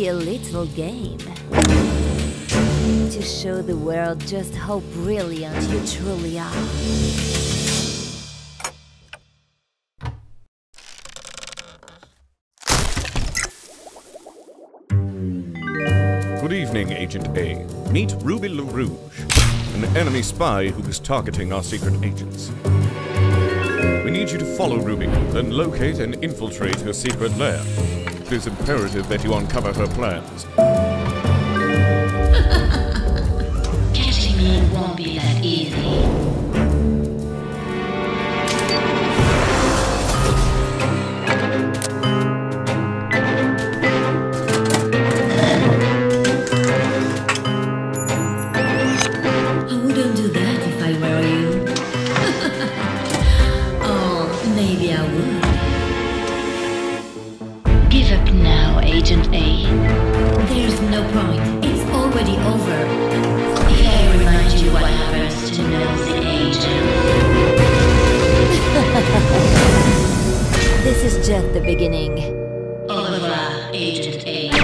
play a little game. To show the world just how brilliant you truly are. Good evening, Agent A. Meet Ruby La Rouge, an enemy spy who is targeting our secret agents. We need you to follow Ruby, then locate and infiltrate her secret lair. It is imperative that you uncover her plans. Catching me won't be that easy. I wouldn't do that if I were you. oh, maybe I would. Agent A. There's no point. It's already over. May I remind you what happens to nosy Agent. this is just the beginning. Over, Agent A.